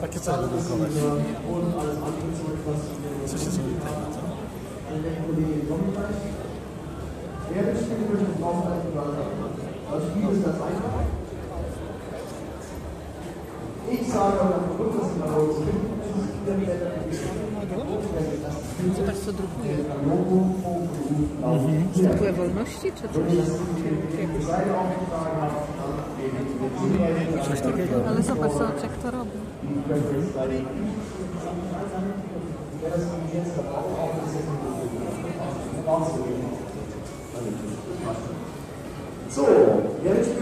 Takie und alles andere Zeug, was Co co? Wer Spiel möchte, braucht einen Übergang. Das Spiel ist das einfach. Ich sage, euer Produkt, das ihr daraus finden, ist es wieder wieder der Zobacz co drukuje. Logo vom Beruf laufen. Drukuje wolności czy coś? Seine Auftrag habt, dann eben Coś takiego. Ale zobacz zobacz jak to robi. So, jetzt